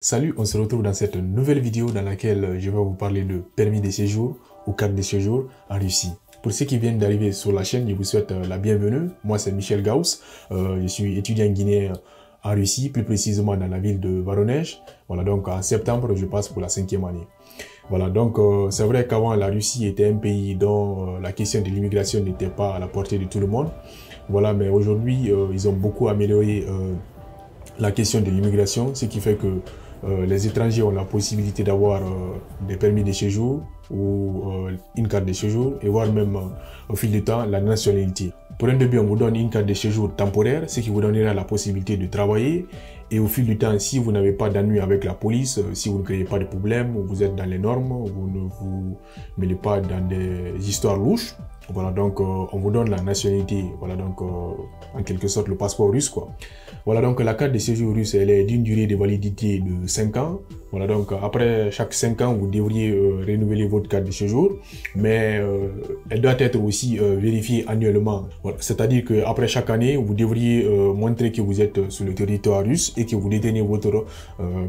Salut, on se retrouve dans cette nouvelle vidéo dans laquelle je vais vous parler de permis de séjour ou carte de séjour en Russie. Pour ceux qui viennent d'arriver sur la chaîne, je vous souhaite la bienvenue. Moi, c'est Michel Gauss. Euh, je suis étudiant guinéen en Russie, plus précisément dans la ville de Voronezh. Voilà, donc en septembre, je passe pour la cinquième année. Voilà, donc euh, c'est vrai qu'avant, la Russie était un pays dont euh, la question de l'immigration n'était pas à la portée de tout le monde. Voilà, mais aujourd'hui, euh, ils ont beaucoup amélioré euh, la question de l'immigration, ce qui fait que euh, les étrangers ont la possibilité d'avoir euh, des permis de séjour ou euh, une carte de séjour et voire même au fil du temps la nationalité. Pour un début, on vous donne une carte de séjour temporaire, ce qui vous donnera la possibilité de travailler et au fil du temps, si vous n'avez pas d'ennui avec la police, si vous ne créez pas de problème, vous êtes dans les normes, vous ne vous mêlez pas dans des histoires louches, voilà, donc euh, on vous donne la nationalité, voilà, donc euh, en quelque sorte le passeport russe, quoi. Voilà, donc la carte de séjour russe, elle est d'une durée de validité de 5 ans. Voilà, donc après chaque 5 ans, vous devriez euh, renouveler votre carte de séjour, mais elle doit être aussi vérifiée annuellement. C'est-à-dire qu'après chaque année, vous devriez montrer que vous êtes sur le territoire russe et que vous détenez votre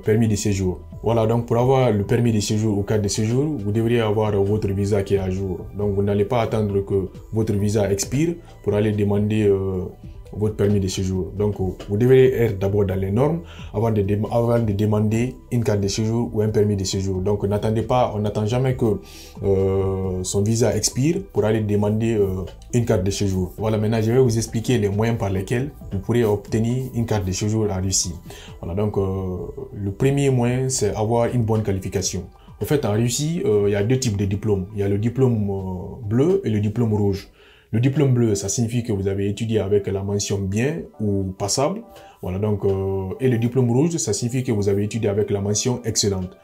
permis de séjour. Voilà, donc pour avoir le permis de séjour ou carte de séjour, vous devriez avoir votre visa qui est à jour. Donc vous n'allez pas attendre que votre visa expire pour aller demander euh, votre permis de séjour. Donc vous devez être d'abord dans les normes avant de, demander une carte de séjour ou un permis de séjour. Donc n'attendez pas, on n'attend jamais que euh, son visa expire pour aller demander euh, une carte de séjour. Voilà, maintenant je vais vous expliquer les moyens par lesquels vous pourrez obtenir une carte de séjour en Russie. Voilà, donc le premier moyen c'est avoir une bonne qualification. En fait, en Russie, euh, il y a deux types de diplômes. Il y a le diplôme euh, bleu et le diplôme rouge. Le diplôme bleu, ça signifie que vous avez étudié avec la mention bien ou passable. Voilà, donc, euh, et le diplôme rouge, ça signifie que vous avez étudié avec la mention excellente.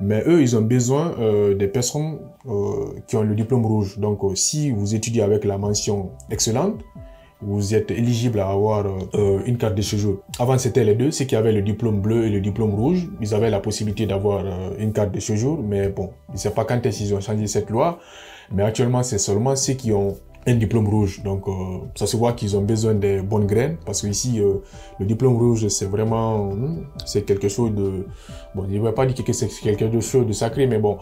Mais eux, ils ont besoin euh, des personnes euh, qui ont le diplôme rouge. Donc, si vous étudiez avec la mention excellente, vous êtes éligible à avoir une carte de séjour. Avant, c'était les deux, ceux qui avaient le diplôme bleu et le diplôme rouge, ils avaient la possibilité d'avoir une carte de séjour, mais bon, je ne sais pas quand est-ce qu'ils ont changé cette loi, mais actuellement, c'est seulement ceux qui ont un diplôme rouge. Donc, euh, ça se voit qu'ils ont besoin de bonnes graines, parce que ici, le diplôme rouge, c'est vraiment, hmm, c'est quelque chose de, bon, je ne vais pas dire que c'est quelque chose de sacré, mais bon,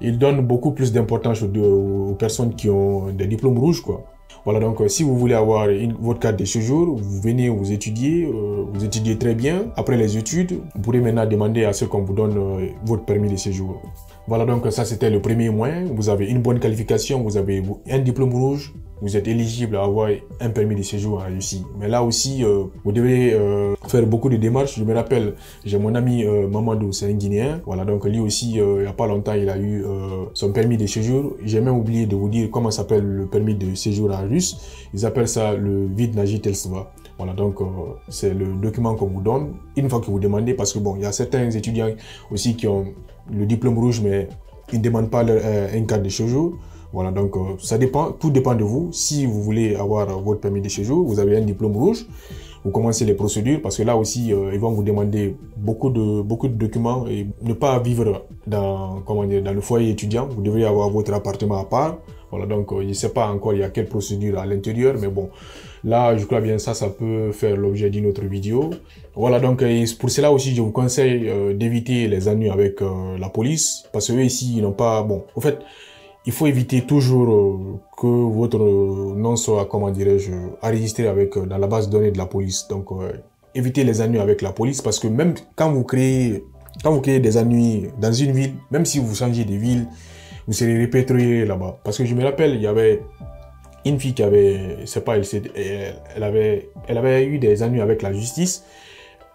il donne beaucoup plus d'importance aux, personnes qui ont des diplômes rouges, quoi. Voilà, donc si vous voulez avoir votre carte de séjour, vous venez, vous étudiez, euh, vous étudiez très bien. Après les études, vous pourrez maintenant demander à ce qu'on vous donne euh, votre permis de séjour. Voilà, donc ça c'était le premier moyen. Vous avez une bonne qualification, vous avez un diplôme rouge, vous êtes éligible à avoir un permis de séjour en Russie. Mais là aussi, euh, vous devez euh, faire beaucoup de démarches. Je me rappelle, j'ai mon ami euh, Mamadou, c'est un Guinéen. Voilà, donc lui aussi, il n'y a pas longtemps, il a eu son permis de séjour. J'ai même oublié de vous dire comment s'appelle le permis de séjour en russe. Ils appellent ça le Vid Najitelstva. Voilà, donc c'est le document qu'on vous donne une fois que vous demandez, parce que bon, il y a certains étudiants aussi qui ont le diplôme rouge, mais ils ne demandent pas leur, un carte de séjour. Voilà, donc euh, ça dépend, tout dépend de vous. Si vous voulez avoir euh, votre permis de séjour, vous avez un diplôme rouge, vous commencez les procédures parce que là aussi, euh, ils vont vous demander beaucoup de, beaucoup de documents et ne pas vivre dans, comment dire, dans le foyer étudiant. Vous devriez avoir votre appartement à part. Voilà, donc je ne sais pas encore il y a quelle procédure à l'intérieur, mais bon, là, je crois bien ça, ça peut faire l'objet d'une autre vidéo. Voilà, donc pour cela aussi, je vous conseille d'éviter les ennuis avec la police parce que ici, ils n'ont pas, bon, au fait, il faut éviter toujours que votre nom soit, comment dirais-je, enregistré avec, dans la base de données de la police. Donc, euh, évitez les ennuis avec la police parce que même quand vous créez, quand vous créez des ennuis dans une ville, même si vous changez de ville, vous serez répertorié là-bas. Parce que je me rappelle, il y avait une fille qui avait, c'est pas, elle, avait, elle avait eu des ennuis avec la justice.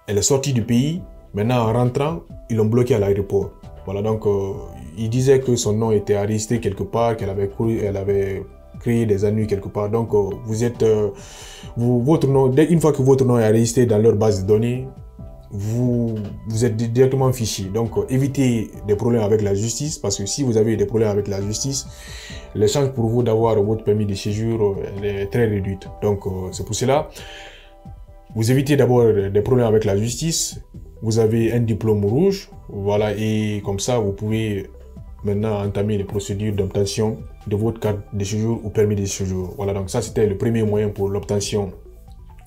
Elle est sortie du pays. Maintenant, en rentrant, ils l'ont bloqué à l'aéroport. Voilà, donc euh, il que son nom était enregistré quelque part, qu'elle avait, elle avait créé des ennuis quelque part. Donc euh, vous êtes, euh, votre nom, une fois que votre nom est enregistré dans leur base de données, vous, êtes directement fiché. Donc évitez des problèmes avec la justice, parce que si vous avez des problèmes avec la justice, les chances pour vous d'avoir votre permis de séjour elle est très réduite. Donc c'est pour cela, vous évitez d'abord des problèmes avec la justice, vous avez un diplôme rouge, voilà, et comme ça, vous pouvez maintenant entamer les procédures d'obtention de votre carte de séjour ou permis de séjour. Voilà, donc ça, c'était le premier moyen pour l'obtention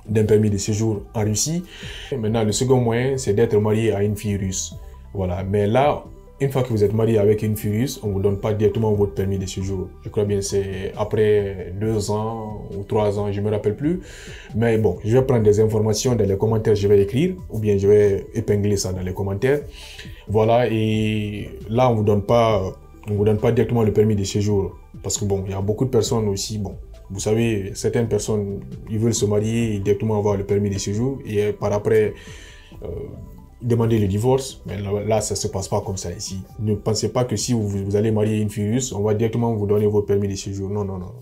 d'un permis de séjour en Russie. Maintenant, le second moyen, c'est d'être marié à une fille russe. Voilà, mais là, une fois que vous êtes marié avec une Furious, on vous donne pas directement votre permis de séjour. Je crois bien c'est après deux ans ou trois ans, je me rappelle plus. Mais bon, je vais prendre des informations dans les commentaires, je vais écrire ou bien je vais épingler ça dans les commentaires. Voilà, et là on vous donne pas, vous donne pas directement le permis de séjour parce que bon, il y a beaucoup de personnes aussi, bon, vous savez, certaines personnes, ils veulent se marier directement avoir le permis de séjour et par après. Euh, demander le divorce, mais là, ça se passe pas comme ça ici. Ne pensez pas que si vous, allez marier une fille russe, on va directement vous donner votre permis de séjour. Non, non, non.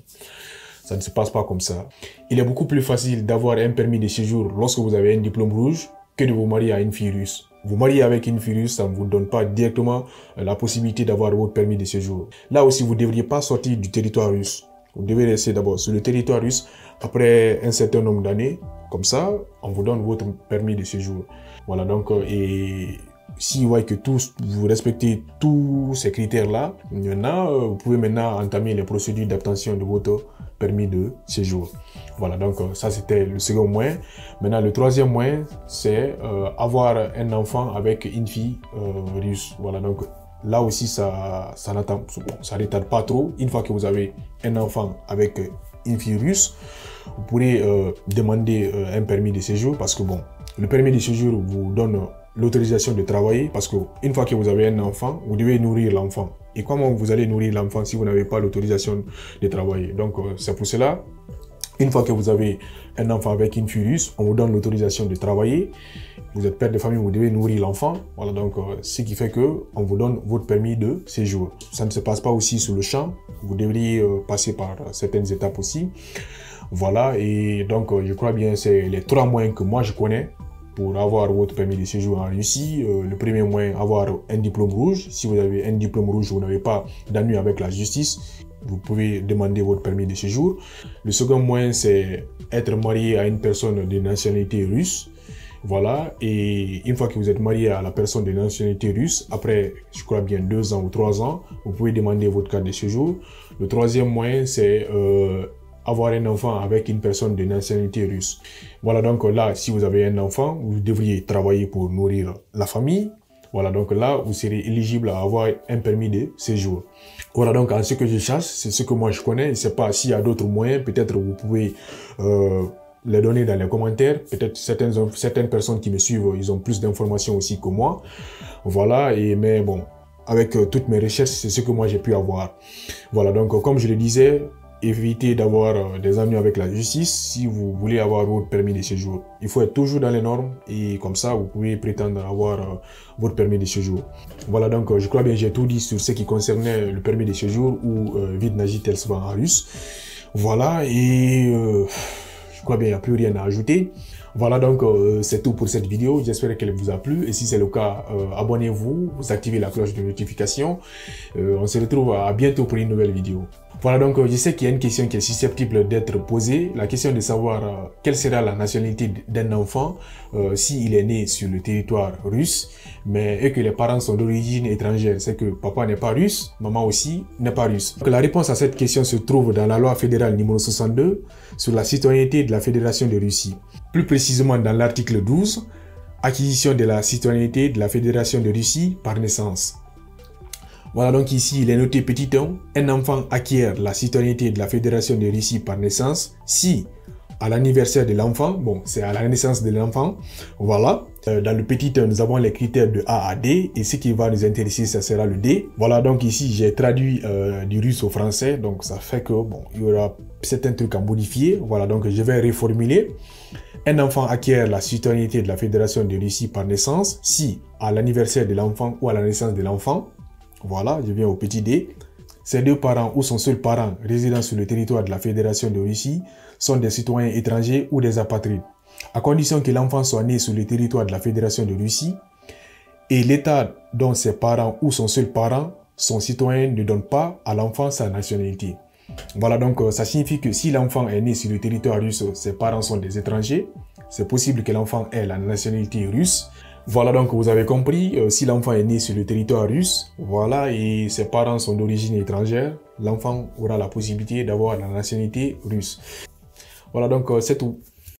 Ça ne se passe pas comme ça. Il est beaucoup plus facile d'avoir un permis de séjour lorsque vous avez un diplôme rouge que de vous marier à une fille russe. Vous marier avec une fille russe, ça ne vous donne pas directement euh, la possibilité d'avoir votre permis de séjour. Là aussi, vous ne devriez pas sortir du territoire russe. Vous devez rester d'abord sur le territoire russe après un certain nombre d'années. Comme ça, on vous donne votre permis de séjour. Voilà, donc, euh, et si vous que tous, vous respectez tous ces critères-là, maintenant, euh, vous pouvez maintenant entamer les procédures d'obtention de votre permis de séjour. Voilà, donc euh, ça c'était le second moyen. Maintenant, le troisième moyen, c'est avoir un enfant avec une fille russe. Voilà, donc là aussi, ça, ça n'attend, pas trop. Une fois que vous avez un enfant avec une fille russe, vous pourrez demander un permis de séjour parce que bon, le permis de séjour vous donne l'autorisation de travailler parce qu'une fois que vous avez un enfant, vous devez nourrir l'enfant. Et comment vous allez nourrir l'enfant si vous n'avez pas l'autorisation de travailler? Donc, euh, c'est pour cela, une fois que vous avez un enfant avec une furus, on vous donne l'autorisation de travailler. Vous êtes père de famille, vous devez nourrir l'enfant. Voilà donc euh, ce qui fait que on vous donne votre permis de séjour. Ça ne se passe pas aussi sur le champ. Vous devriez euh, passer par certaines étapes aussi. Voilà et donc je crois bien c'est les trois moyens que moi je connais pour avoir votre permis de séjour en Russie. Euh, le premier moyen, avoir un diplôme rouge. Si vous avez un diplôme rouge, vous n'avez pas d'ennui avec la justice, vous pouvez demander votre permis de séjour. Le second moyen, c'est être marié à une personne de nationalité russe. Voilà, et une fois que vous êtes marié à la personne de nationalité russe, après, je crois bien deux ans ou trois ans, vous pouvez demander votre carte de séjour. Le troisième moyen, c'est euh, avoir un enfant avec une personne de nationalité russe. Voilà donc là, si vous avez un enfant, vous devriez travailler pour nourrir la famille. Voilà donc là, vous serez éligible à avoir un permis de séjour. Voilà donc en ce que je cherche, c'est ce que moi je connais. Je ne sais pas s'il y a d'autres moyens, peut-être vous pouvez euh, les donner dans les commentaires. Peut-être certaines, certaines personnes qui me suivent, ils ont plus d'informations aussi que moi. Voilà, et mais bon, avec euh, toutes mes recherches, c'est ce que moi j'ai pu avoir. Voilà, donc comme je le disais, éviter d'avoir euh, des ennuis avec la justice si vous voulez avoir votre permis de séjour. Il faut être toujours dans les normes et comme ça, vous pouvez prétendre avoir euh, votre permis de séjour. Voilà donc, euh, je crois bien j'ai tout dit sur ce qui concernait le permis de séjour ou euh, Vidnaji en russe. Voilà, et je crois bien il n'y a plus rien à ajouter. Voilà donc c'est tout pour cette vidéo. J'espère qu'elle vous a plu. Et si c'est le cas, abonnez-vous, vous activez la cloche de notification. on se retrouve à bientôt pour une nouvelle vidéo. Voilà, donc je sais qu'il y a une question qui est susceptible d'être posée, la question de savoir euh, quelle sera la nationalité d'un enfant euh, s'il est né sur le territoire russe, mais et que les parents sont d'origine étrangère. C'est que papa n'est pas russe, maman aussi n'est pas russe. Donc, la réponse à cette question se trouve dans la loi fédérale numéro 62 sur la citoyenneté de la Fédération de Russie. Plus précisément dans l'article 12, acquisition de la citoyenneté de la Fédération de Russie par naissance. Voilà donc ici, il est noté petit 1. Un enfant acquiert la citoyenneté de la Fédération de Russie par naissance si à l'anniversaire de l'enfant, bon, c'est à la naissance de l'enfant, voilà. Euh, dans le petit 1, nous avons les critères de A à D et ce qui va nous intéresser, ça sera le D. Voilà, donc ici, j'ai traduit euh, du russe au français, donc ça fait que, bon, il y aura certains trucs à modifier. Voilà, donc je vais reformuler. Un enfant acquiert la citoyenneté de la Fédération de Russie par naissance si à l'anniversaire de l'enfant ou à la naissance de l'enfant, voilà, je viens au petit d. Ses deux parents ou son seul parent résidant sur le territoire de la Fédération de Russie sont des citoyens étrangers ou des apatrides, à condition que l'enfant soit né sur le territoire de la Fédération de Russie et l'État dont ses parents ou son seul parent sont citoyens ne donne pas à l'enfant sa nationalité. Voilà donc euh, ça signifie que si l'enfant est né sur le territoire russe, ses parents sont des étrangers, c'est possible que l'enfant ait la nationalité russe, voilà donc vous avez compris, euh, si l'enfant est né sur le territoire russe, voilà, et ses parents sont d'origine étrangère, l'enfant aura la possibilité d'avoir la nationalité russe. Voilà donc euh, c'est tout.